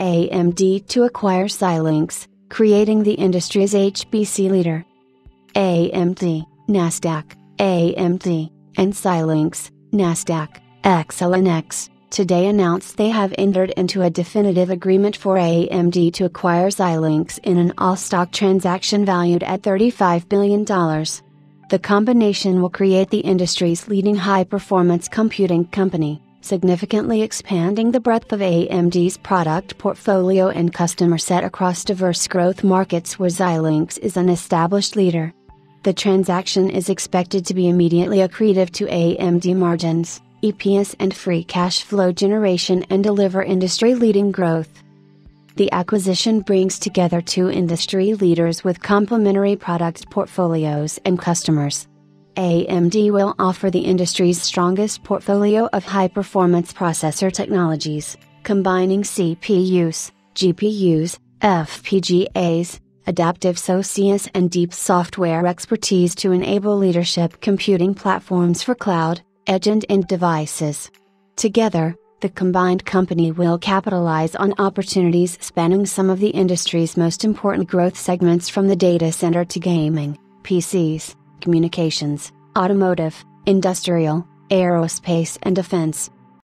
AMD to acquire Xilinx, creating the industry's HPC leader. AMD, Nasdaq, AMD, and Xilinx, Nasdaq, XLNX, today announced they have entered into a definitive agreement for AMD to acquire Xilinx in an all stock transaction valued at $35 billion. The combination will create the industry's leading high performance computing company, significantly expanding the breadth of AMD's product portfolio and customer set across diverse growth markets where Xilinx is an established leader. The transaction is expected to be immediately accretive to AMD margins, EPS, and free cash flow generation and deliver industry leading growth. The acquisition brings together two industry leaders with complementary product portfolios and customers. AMD will offer the industry's strongest portfolio of high performance processor technologies, combining CPUs, GPUs, FPGAs, adaptive SoCs, and deep software expertise to enable leadership computing platforms for cloud, edge, and end devices. Together, the combined company will capitalize on opportunities spanning some of the industry's most important growth segments from the data center to gaming, PCs, communications, automotive, industrial, aerospace, and defense.